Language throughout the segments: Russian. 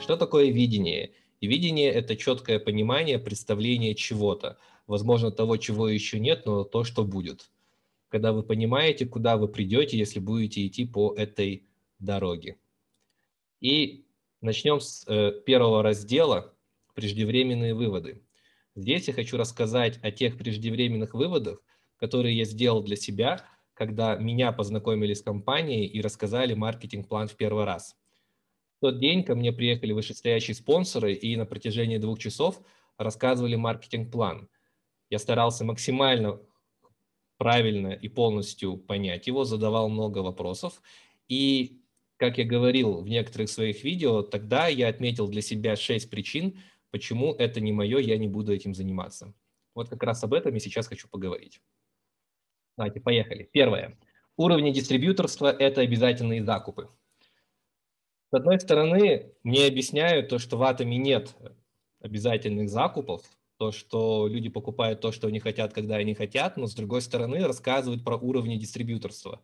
Что такое видение? Видение – это четкое понимание, представление чего-то. Возможно, того, чего еще нет, но то, что будет. Когда вы понимаете, куда вы придете, если будете идти по этой дороге. И начнем с э, первого раздела «Преждевременные выводы». Здесь я хочу рассказать о тех преждевременных выводах, которые я сделал для себя, когда меня познакомили с компанией и рассказали маркетинг-план в первый раз – в тот день ко мне приехали вышестоящие спонсоры и на протяжении двух часов рассказывали маркетинг-план. Я старался максимально правильно и полностью понять его, задавал много вопросов. И, как я говорил в некоторых своих видео, тогда я отметил для себя шесть причин, почему это не мое, я не буду этим заниматься. Вот как раз об этом я сейчас хочу поговорить. Давайте, поехали. Первое. Уровни дистрибьюторства – это обязательные закупы. С одной стороны, мне объясняют то, что в атоме нет обязательных закупов, то, что люди покупают то, что они хотят, когда они хотят, но с другой стороны рассказывают про уровни дистрибьюторства,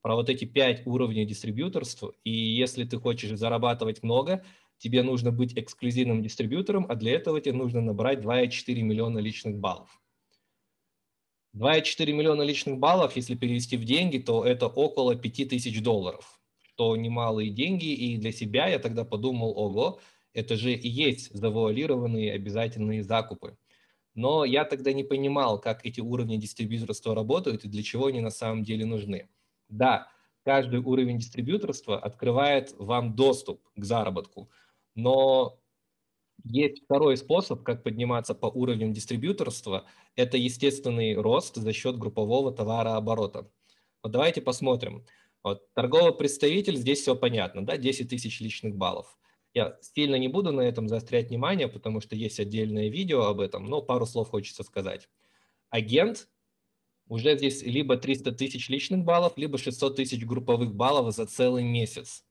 про вот эти пять уровней дистрибьюторства, и если ты хочешь зарабатывать много, тебе нужно быть эксклюзивным дистрибьютором, а для этого тебе нужно набрать 2,4 миллиона личных баллов. 2,4 миллиона личных баллов, если перевести в деньги, то это около 5000 долларов что немалые деньги, и для себя я тогда подумал, ого, это же и есть завуалированные обязательные закупы. Но я тогда не понимал, как эти уровни дистрибьюторства работают и для чего они на самом деле нужны. Да, каждый уровень дистрибьюторства открывает вам доступ к заработку, но есть второй способ, как подниматься по уровням дистрибьюторства. Это естественный рост за счет группового товарооборота. Вот давайте посмотрим. Вот, торговый представитель, здесь все понятно, да, 10 тысяч личных баллов. Я сильно не буду на этом заострять внимание, потому что есть отдельное видео об этом, но пару слов хочется сказать. Агент, уже здесь либо 300 тысяч личных баллов, либо 600 тысяч групповых баллов за целый месяц.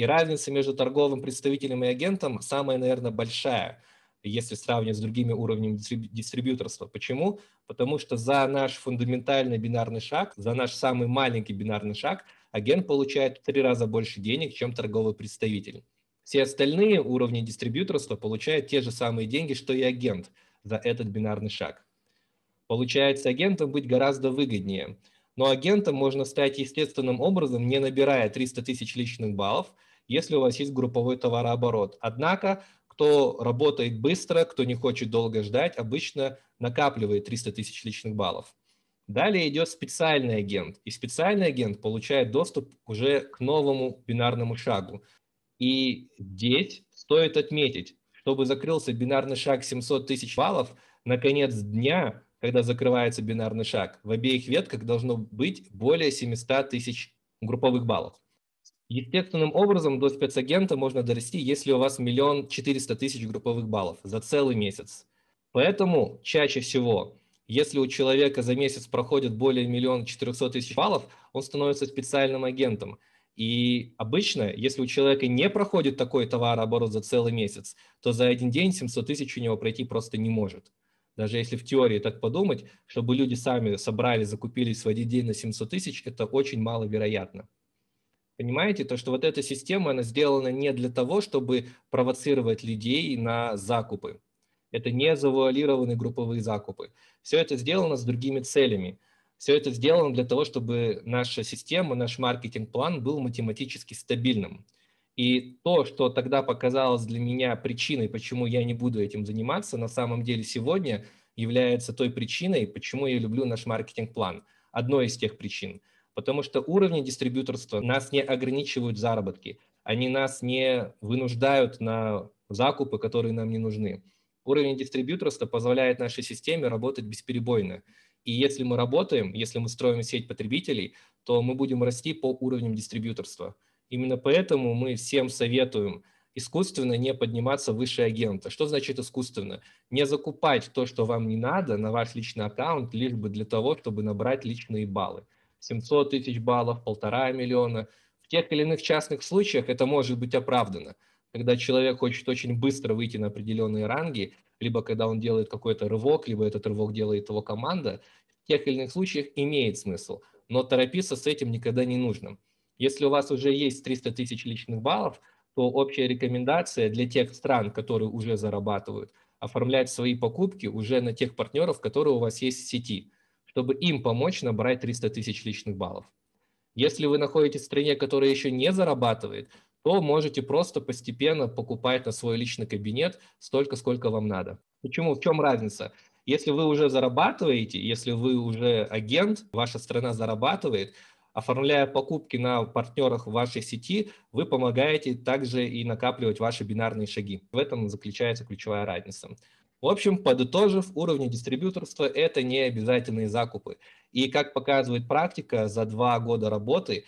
И разница между торговым представителем и агентом самая, наверное, большая, если сравнивать с другими уровнями дистрибьюторства. Почему? Потому что за наш фундаментальный бинарный шаг, за наш самый маленький бинарный шаг – агент получает в три раза больше денег, чем торговый представитель. Все остальные уровни дистрибьюторства получают те же самые деньги, что и агент за этот бинарный шаг. Получается, агентом быть гораздо выгоднее. Но агентом можно стать естественным образом, не набирая 300 тысяч личных баллов, если у вас есть групповой товарооборот. Однако, кто работает быстро, кто не хочет долго ждать, обычно накапливает 300 тысяч личных баллов. Далее идет специальный агент, и специальный агент получает доступ уже к новому бинарному шагу. И здесь стоит отметить, чтобы закрылся бинарный шаг 700 тысяч баллов, на конец дня, когда закрывается бинарный шаг, в обеих ветках должно быть более 700 тысяч групповых баллов. Естественным образом до спецагента можно дорасти, если у вас миллион четыреста тысяч групповых баллов за целый месяц. Поэтому чаще всего если у человека за месяц проходит более миллиона четырехсот тысяч баллов, он становится специальным агентом. И обычно, если у человека не проходит такой товарооборот за целый месяц, то за один день 700 тысяч у него пройти просто не может. Даже если в теории так подумать, чтобы люди сами собрали, закупились в один день на 700 тысяч, это очень маловероятно. Понимаете, то, что вот эта система, она сделана не для того, чтобы провоцировать людей на закупы. Это не завуалированные групповые закупы. Все это сделано с другими целями. Все это сделано для того, чтобы наша система, наш маркетинг-план был математически стабильным. И то, что тогда показалось для меня причиной, почему я не буду этим заниматься, на самом деле сегодня является той причиной, почему я люблю наш маркетинг-план. Одной из тех причин. Потому что уровни дистрибьюторства нас не ограничивают в заработке. Они нас не вынуждают на закупы, которые нам не нужны. Уровень дистрибьюторства позволяет нашей системе работать бесперебойно. И если мы работаем, если мы строим сеть потребителей, то мы будем расти по уровням дистрибьюторства. Именно поэтому мы всем советуем искусственно не подниматься выше агента. Что значит искусственно? Не закупать то, что вам не надо на ваш личный аккаунт, лишь бы для того, чтобы набрать личные баллы. 700 тысяч баллов, полтора миллиона. В тех или иных частных случаях это может быть оправдано когда человек хочет очень быстро выйти на определенные ранги, либо когда он делает какой-то рывок, либо этот рывок делает его команда, в тех или иных случаях имеет смысл. Но торопиться с этим никогда не нужно. Если у вас уже есть 300 тысяч личных баллов, то общая рекомендация для тех стран, которые уже зарабатывают, оформлять свои покупки уже на тех партнеров, которые у вас есть в сети, чтобы им помочь набрать 300 тысяч личных баллов. Если вы находитесь в стране, которая еще не зарабатывает, то можете просто постепенно покупать на свой личный кабинет столько, сколько вам надо. Почему? В чем разница? Если вы уже зарабатываете, если вы уже агент, ваша страна зарабатывает, оформляя покупки на партнерах вашей сети, вы помогаете также и накапливать ваши бинарные шаги. В этом заключается ключевая разница. В общем, подытожив, уровни дистрибьюторства – это не обязательные закупы. И как показывает практика, за два года работы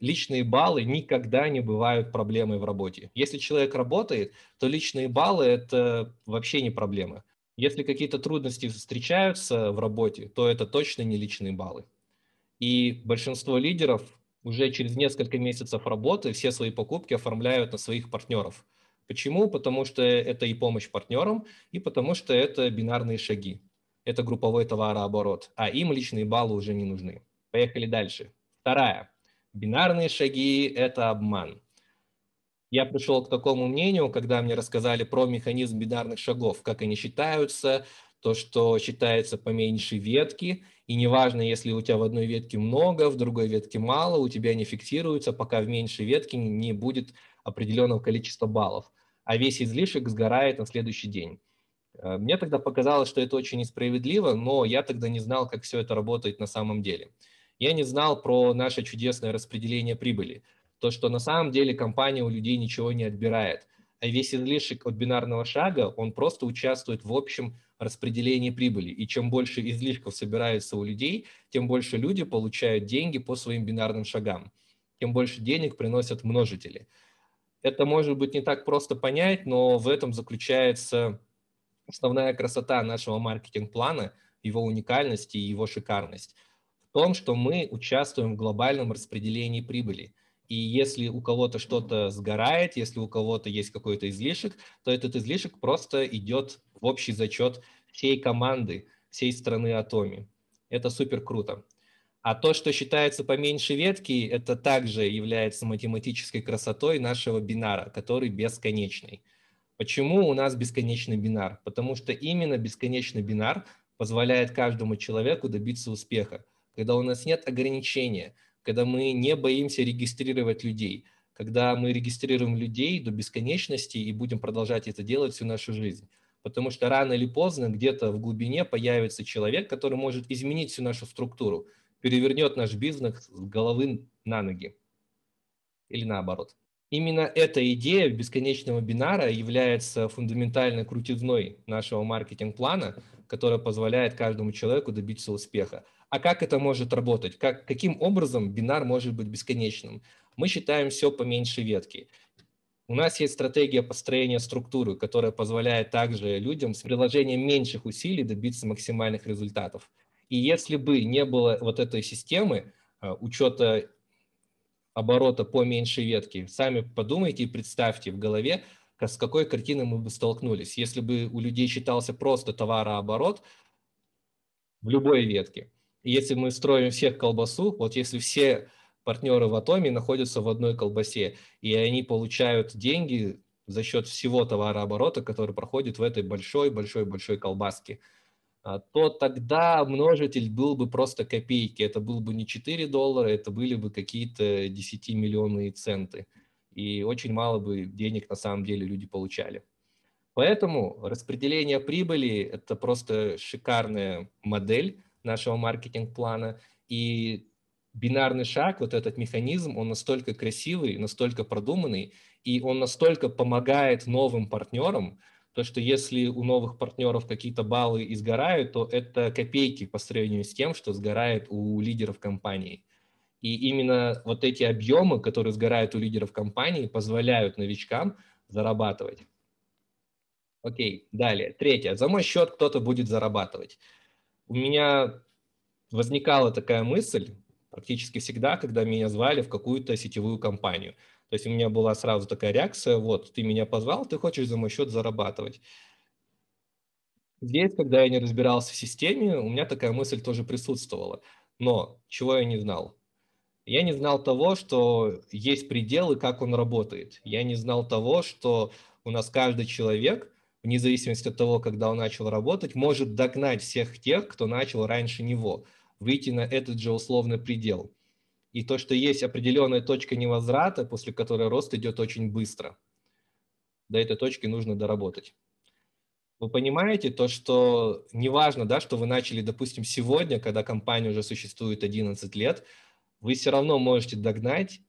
личные баллы никогда не бывают проблемой в работе. Если человек работает, то личные баллы – это вообще не проблема. Если какие-то трудности встречаются в работе, то это точно не личные баллы. И большинство лидеров уже через несколько месяцев работы все свои покупки оформляют на своих партнеров. Почему? Потому что это и помощь партнерам, и потому что это бинарные шаги. Это групповой товарооборот, а им личные баллы уже не нужны. Поехали дальше. Вторая. Бинарные шаги – это обман. Я пришел к такому мнению, когда мне рассказали про механизм бинарных шагов, как они считаются, то, что считается поменьше ветки, и неважно, если у тебя в одной ветке много, в другой ветке мало, у тебя не фиксируется, пока в меньшей ветке не будет определенного количества баллов, а весь излишек сгорает на следующий день. Э, мне тогда показалось, что это очень несправедливо, но я тогда не знал, как все это работает на самом деле. Я не знал про наше чудесное распределение прибыли, то, что на самом деле компания у людей ничего не отбирает, а весь излишек от бинарного шага, он просто участвует в общем распределении прибыли. И чем больше излишков собирается у людей, тем больше люди получают деньги по своим бинарным шагам. Тем больше денег приносят множители. Это может быть не так просто понять, но в этом заключается основная красота нашего маркетинг-плана, его уникальность и его шикарность. В том, что мы участвуем в глобальном распределении прибыли – и если у кого-то что-то сгорает, если у кого-то есть какой-то излишек, то этот излишек просто идет в общий зачет всей команды, всей страны Атоми. Это супер круто. А то, что считается поменьше ветки, это также является математической красотой нашего бинара, который бесконечный. Почему у нас бесконечный бинар? Потому что именно бесконечный бинар позволяет каждому человеку добиться успеха, когда у нас нет ограничения – когда мы не боимся регистрировать людей, когда мы регистрируем людей до бесконечности и будем продолжать это делать всю нашу жизнь. Потому что рано или поздно где-то в глубине появится человек, который может изменить всю нашу структуру, перевернет наш бизнес с головы на ноги. Или наоборот. Именно эта идея бесконечного бинара является фундаментальной крутизной нашего маркетинг-плана, которая позволяет каждому человеку добиться успеха. А как это может работать? Как, каким образом бинар может быть бесконечным? Мы считаем все по меньшей ветке. У нас есть стратегия построения структуры, которая позволяет также людям с приложением меньших усилий добиться максимальных результатов. И если бы не было вот этой системы э, учета оборота по меньшей ветке, сами подумайте и представьте в голове, с какой картиной мы бы столкнулись, если бы у людей считался просто товарооборот в любой ветке, если мы строим всех колбасу, вот если все партнеры в Атоме находятся в одной колбасе, и они получают деньги за счет всего товарооборота, который проходит в этой большой-большой-большой колбаске, то тогда множитель был бы просто копейки. Это был бы не 4 доллара, это были бы какие-то 10-миллионные центы. И очень мало бы денег на самом деле люди получали. Поэтому распределение прибыли – это просто шикарная модель, нашего маркетинг-плана. И бинарный шаг, вот этот механизм, он настолько красивый, настолько продуманный, и он настолько помогает новым партнерам, то что если у новых партнеров какие-то баллы изгорают, то это копейки по сравнению с тем, что сгорает у лидеров компании. И именно вот эти объемы, которые сгорают у лидеров компании, позволяют новичкам зарабатывать. Окей, далее. Третье. За мой счет кто-то будет зарабатывать у меня возникала такая мысль практически всегда, когда меня звали в какую-то сетевую компанию. То есть у меня была сразу такая реакция, вот, ты меня позвал, ты хочешь за мой счет зарабатывать. Здесь, когда я не разбирался в системе, у меня такая мысль тоже присутствовала. Но чего я не знал? Я не знал того, что есть предел и как он работает. Я не знал того, что у нас каждый человек, вне зависимости от того, когда он начал работать, может догнать всех тех, кто начал раньше него, выйти на этот же условный предел. И то, что есть определенная точка невозврата, после которой рост идет очень быстро. До этой точки нужно доработать. Вы понимаете то, что неважно, да, что вы начали, допустим, сегодня, когда компания уже существует 11 лет, вы все равно можете догнать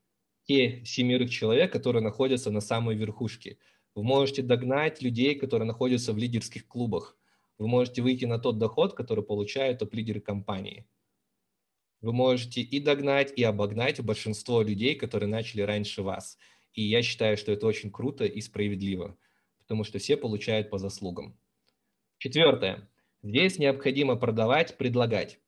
те семерых человек, которые находятся на самой верхушке. Вы можете догнать людей, которые находятся в лидерских клубах. Вы можете выйти на тот доход, который получают топ-лидеры компании. Вы можете и догнать, и обогнать большинство людей, которые начали раньше вас. И я считаю, что это очень круто и справедливо, потому что все получают по заслугам. Четвертое. Здесь необходимо продавать, предлагать.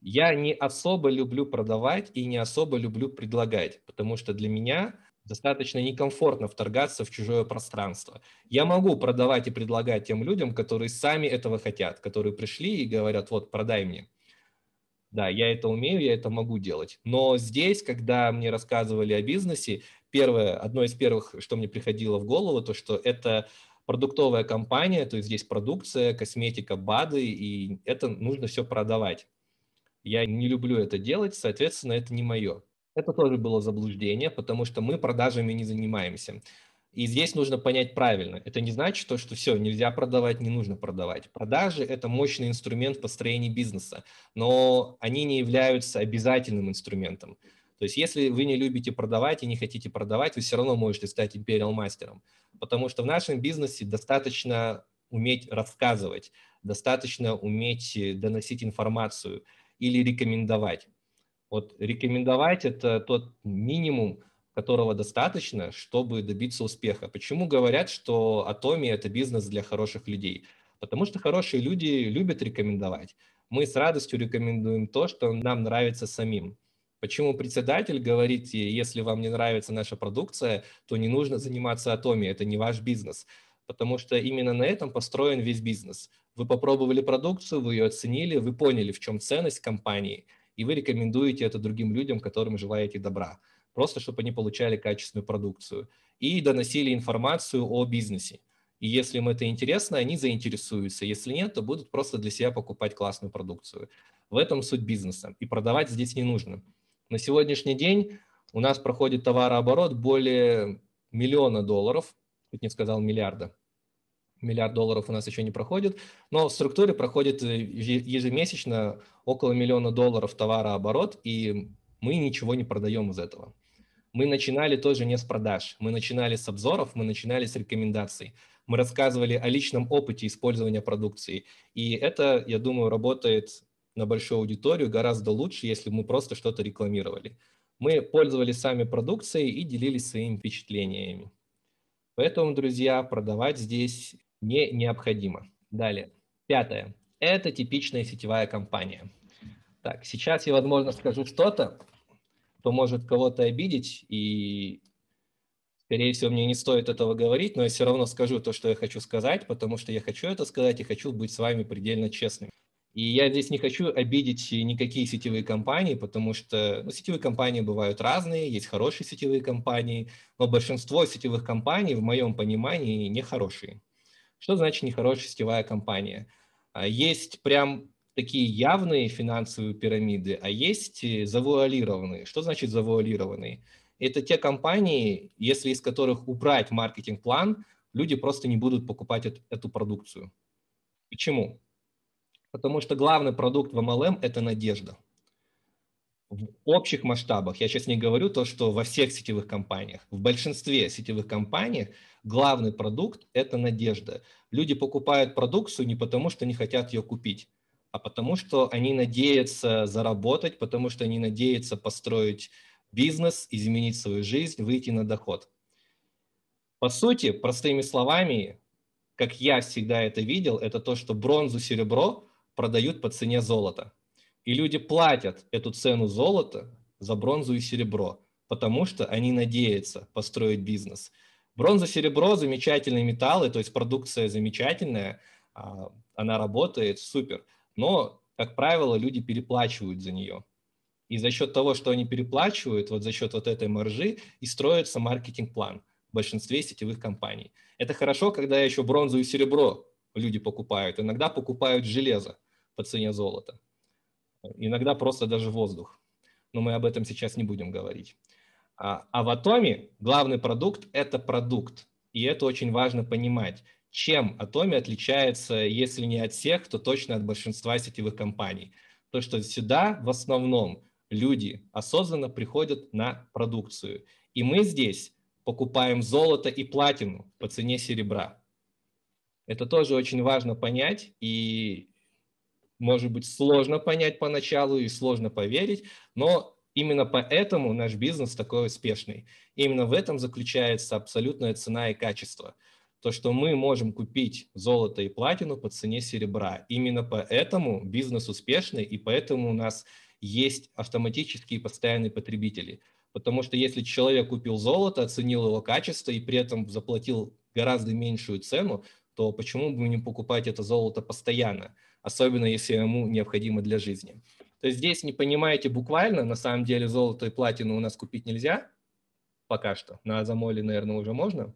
Я не особо люблю продавать и не особо люблю предлагать, потому что для меня достаточно некомфортно вторгаться в чужое пространство. Я могу продавать и предлагать тем людям, которые сами этого хотят, которые пришли и говорят, вот, продай мне. Да, я это умею, я это могу делать. Но здесь, когда мне рассказывали о бизнесе, первое, одно из первых, что мне приходило в голову, то, что это продуктовая компания, то есть здесь продукция, косметика, БАДы, и это нужно все продавать. Я не люблю это делать, соответственно, это не мое. Это тоже было заблуждение, потому что мы продажами не занимаемся. И здесь нужно понять правильно. Это не значит, то, что все, нельзя продавать, не нужно продавать. Продажи – это мощный инструмент в построении бизнеса, но они не являются обязательным инструментом. То есть если вы не любите продавать и не хотите продавать, вы все равно можете стать империал мастером, потому что в нашем бизнесе достаточно уметь рассказывать, достаточно уметь доносить информацию – или рекомендовать. Вот рекомендовать – это тот минимум, которого достаточно, чтобы добиться успеха. Почему говорят, что Атомия – это бизнес для хороших людей? Потому что хорошие люди любят рекомендовать. Мы с радостью рекомендуем то, что нам нравится самим. Почему председатель говорит, если вам не нравится наша продукция, то не нужно заниматься Атомией, это не ваш бизнес. Потому что именно на этом построен весь бизнес. Вы попробовали продукцию, вы ее оценили, вы поняли, в чем ценность компании, и вы рекомендуете это другим людям, которым желаете добра, просто чтобы они получали качественную продукцию и доносили информацию о бизнесе. И если им это интересно, они заинтересуются. Если нет, то будут просто для себя покупать классную продукцию. В этом суть бизнеса. И продавать здесь не нужно. На сегодняшний день у нас проходит товарооборот более миллиона долларов, чуть не сказал миллиарда миллиард долларов у нас еще не проходит, но в структуре проходит э, ежемесячно около миллиона долларов товарооборот, и мы ничего не продаем из этого. Мы начинали тоже не с продаж, мы начинали с обзоров, мы начинали с рекомендаций. Мы рассказывали о личном опыте использования продукции. И это, я думаю, работает на большую аудиторию гораздо лучше, если мы просто что-то рекламировали. Мы пользовались сами продукцией и делились своими впечатлениями. Поэтому, друзья, продавать здесь не необходимо. Далее. Пятое. Это типичная сетевая компания. Так, сейчас я, возможно, скажу что-то, что может кого-то обидеть, и, скорее всего, мне не стоит этого говорить, но я все равно скажу то, что я хочу сказать, потому что я хочу это сказать и хочу быть с вами предельно честным. И я здесь не хочу обидеть никакие сетевые компании, потому что ну, сетевые компании бывают разные, есть хорошие сетевые компании, но большинство сетевых компаний, в моем понимании, нехорошие. Что значит нехорошая сетевая компания? А, есть прям такие явные финансовые пирамиды, а есть завуалированные. Что значит завуалированные? Это те компании, если из которых убрать маркетинг-план, люди просто не будут покупать эту продукцию. Почему? Потому что главный продукт в MLM – это надежда в общих масштабах, я сейчас не говорю то, что во всех сетевых компаниях, в большинстве сетевых компаний главный продукт – это надежда. Люди покупают продукцию не потому, что не хотят ее купить, а потому что они надеются заработать, потому что они надеются построить бизнес, изменить свою жизнь, выйти на доход. По сути, простыми словами, как я всегда это видел, это то, что бронзу, серебро продают по цене золота – и люди платят эту цену золота за бронзу и серебро, потому что они надеются построить бизнес. Бронза, серебро – замечательные металлы, то есть продукция замечательная, она работает, супер. Но, как правило, люди переплачивают за нее. И за счет того, что они переплачивают, вот за счет вот этой маржи и строится маркетинг-план в большинстве сетевых компаний. Это хорошо, когда еще бронзу и серебро люди покупают. Иногда покупают железо по цене золота. Иногда просто даже воздух. Но мы об этом сейчас не будем говорить. А, а в Атоме главный продукт – это продукт. И это очень важно понимать. Чем Атоме отличается, если не от всех, то точно от большинства сетевых компаний. То, что сюда в основном люди осознанно приходят на продукцию. И мы здесь покупаем золото и платину по цене серебра. Это тоже очень важно понять, и может быть сложно понять поначалу и сложно поверить, но именно поэтому наш бизнес такой успешный. Именно в этом заключается абсолютная цена и качество. То, что мы можем купить золото и платину по цене серебра. Именно поэтому бизнес успешный, и поэтому у нас есть автоматические постоянные потребители. Потому что если человек купил золото, оценил его качество и при этом заплатил гораздо меньшую цену, то почему бы не покупать это золото постоянно, особенно если ему необходимо для жизни. То есть здесь не понимаете буквально, на самом деле золото и платину у нас купить нельзя, пока что. На Азамоле, наверное, уже можно,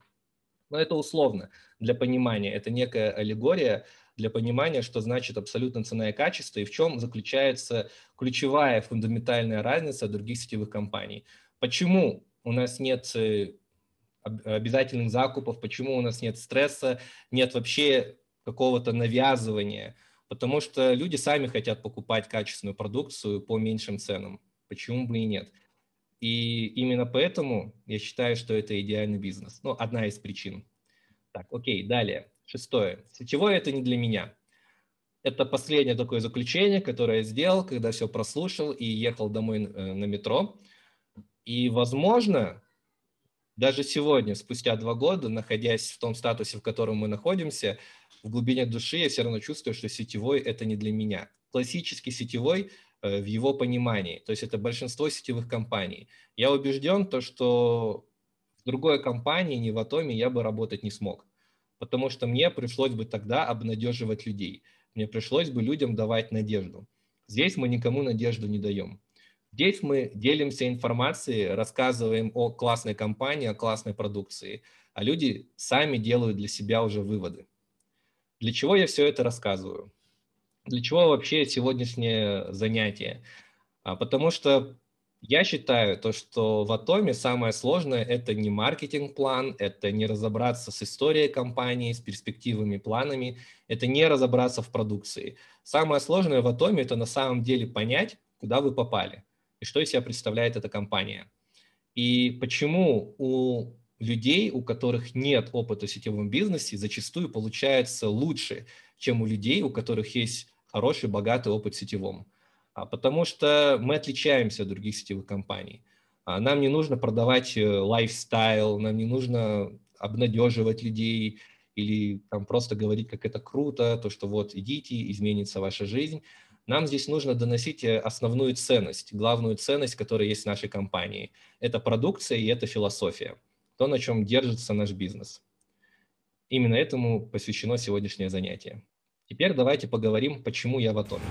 но это условно для понимания. Это некая аллегория для понимания, что значит абсолютно цена и качество, и в чем заключается ключевая фундаментальная разница других сетевых компаний. Почему у нас нет э, обязательных закупов, почему у нас нет стресса, нет вообще какого-то навязывания, потому что люди сами хотят покупать качественную продукцию по меньшим ценам. Почему бы и нет? И именно поэтому я считаю, что это идеальный бизнес. Ну, одна из причин. Так, окей, далее. Шестое. Сетевое – это не для меня. Это последнее такое заключение, которое я сделал, когда все прослушал и ехал домой э, на метро. И, возможно, даже сегодня, спустя два года, находясь в том статусе, в котором мы находимся, в глубине души я все равно чувствую, что сетевой – это не для меня. Классический сетевой в его понимании, то есть это большинство сетевых компаний. Я убежден, то, что в другой компании, не в Атоме, я бы работать не смог потому что мне пришлось бы тогда обнадеживать людей. Мне пришлось бы людям давать надежду. Здесь мы никому надежду не даем. Здесь мы делимся информацией, рассказываем о классной компании, о классной продукции, а люди сами делают для себя уже выводы. Для чего я все это рассказываю? Для чего вообще сегодняшнее занятие? А потому что я считаю, то, что в Атоме самое сложное – это не маркетинг-план, это не разобраться с историей компании, с перспективами, планами, это не разобраться в продукции. Самое сложное в Атоме – это на самом деле понять, куда вы попали и что из себя представляет эта компания. И почему у людей, у которых нет опыта в сетевом бизнесе, зачастую получается лучше, чем у людей, у которых есть хороший, богатый опыт сетевом. А, потому что мы отличаемся от других сетевых компаний. А, нам не нужно продавать э, лайфстайл, нам не нужно обнадеживать людей или там просто говорить, как это круто, то, что вот идите, изменится ваша жизнь. Нам здесь нужно доносить э, основную ценность, главную ценность, которая есть в нашей компании. Это продукция и это философия, то, на чем держится наш бизнес. Именно этому посвящено сегодняшнее занятие. Теперь давайте поговорим, почему я в Атоме.